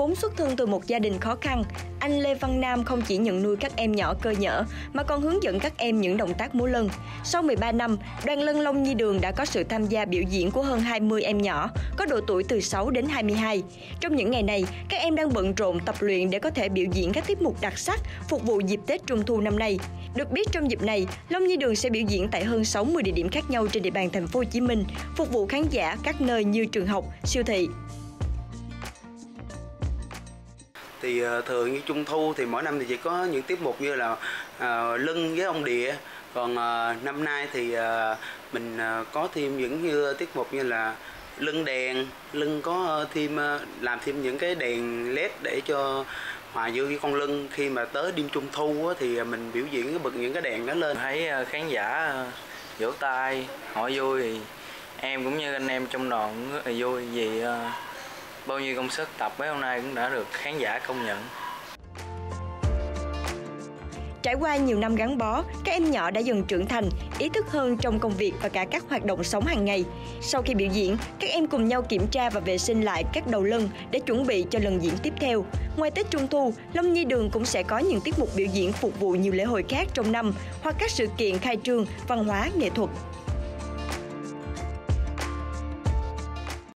Vốn xuất thân từ một gia đình khó khăn, anh Lê Văn Nam không chỉ nhận nuôi các em nhỏ cơ nhở mà còn hướng dẫn các em những động tác múa lân. Sau 13 năm, đoàn lân Long Nhi Đường đã có sự tham gia biểu diễn của hơn 20 em nhỏ, có độ tuổi từ 6 đến 22. Trong những ngày này, các em đang bận rộn tập luyện để có thể biểu diễn các tiết mục đặc sắc phục vụ dịp Tết Trung thu năm nay. Được biết trong dịp này, Long Nhi Đường sẽ biểu diễn tại hơn 60 địa điểm khác nhau trên địa bàn thành phố Hồ Chí Minh, phục vụ khán giả các nơi như trường học, siêu thị thì ờ, thường như trung thu thì mỗi năm thì chỉ có những tiết mục như là uh, lưng với ông địa. Còn uh, năm nay thì uh, mình uh, có thêm những như tiết mục như là lưng đèn. Lưng có thêm uh, làm thêm những cái đèn led để cho hòa vô với con lưng. Khi mà tới đêm trung thu á, thì mình biểu diễn cái bật những cái đèn đó lên. Thấy khán giả vỗ tay hỏi vui thì em cũng như anh em trong đoàn rất là vui vì uh, bao nhiêu công sức tập mấy hôm nay cũng đã được khán giả công nhận Trải qua nhiều năm gắn bó, các em nhỏ đã dần trưởng thành, ý thức hơn trong công việc và cả các hoạt động sống hàng ngày. Sau khi biểu diễn, các em cùng nhau kiểm tra và vệ sinh lại các đầu lân để chuẩn bị cho lần diễn tiếp theo. Ngoài Tết Trung thu, Long Nhi Đường cũng sẽ có những tiết mục biểu diễn phục vụ nhiều lễ hội khác trong năm hoặc các sự kiện khai trương văn hóa nghệ thuật.